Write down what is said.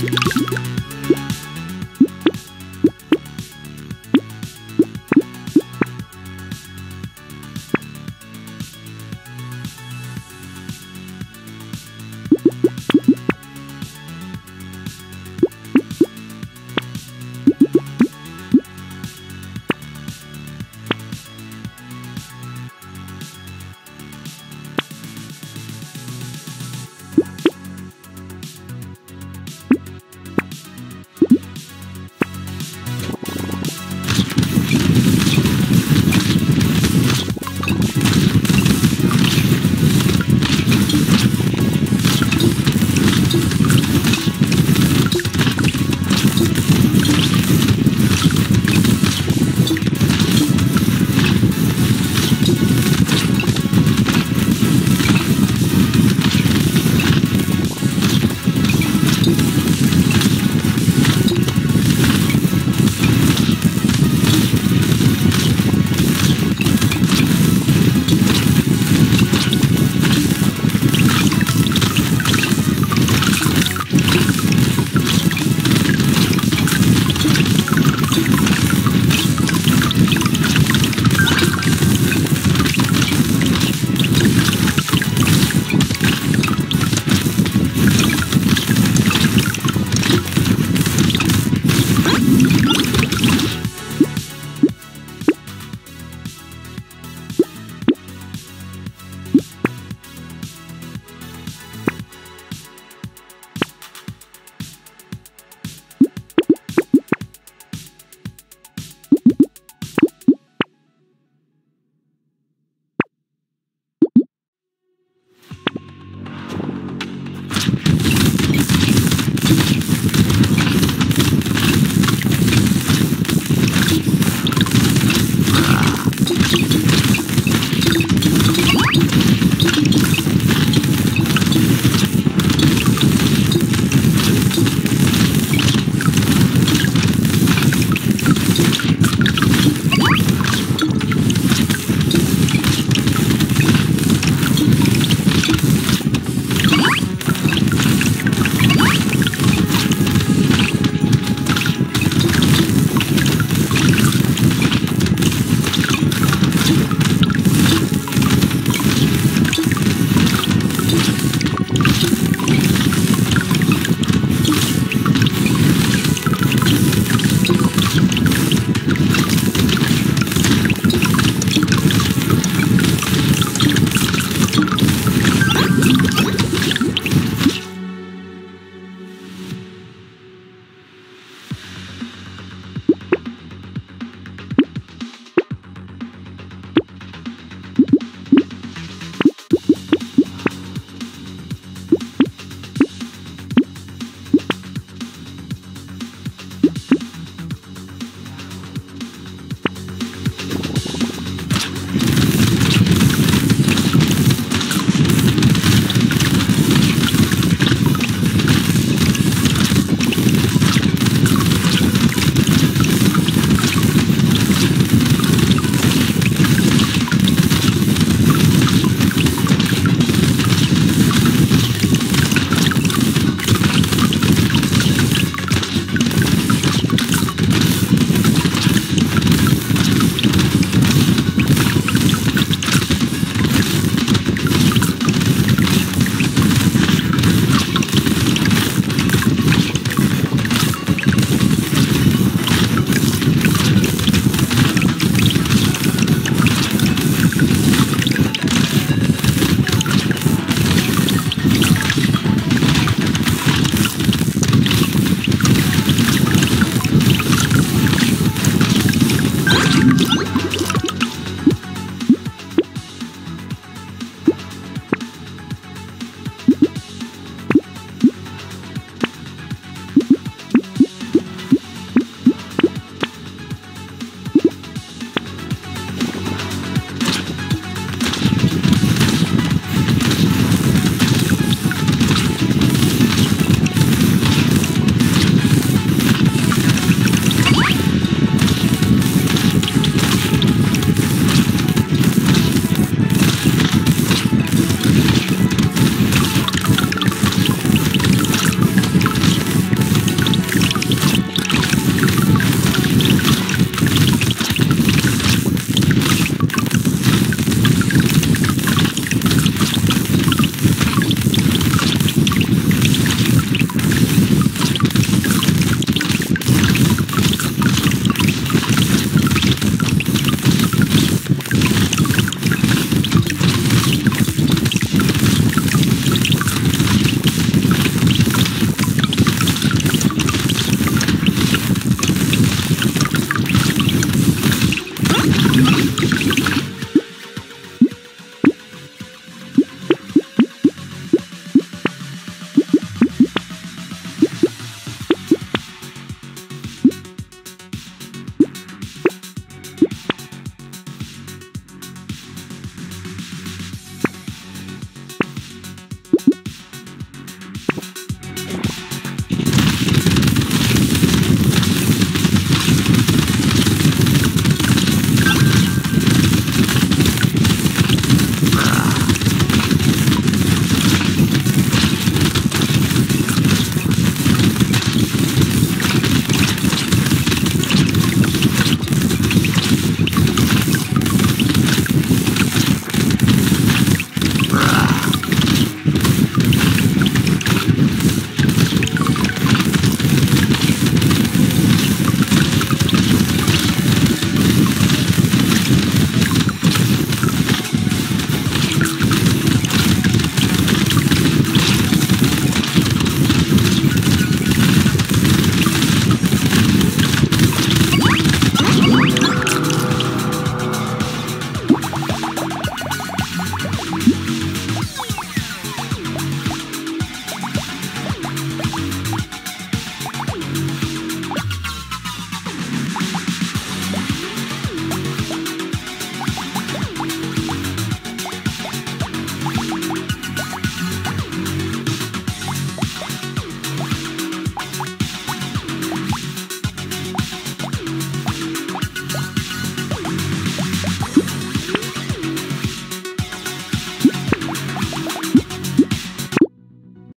you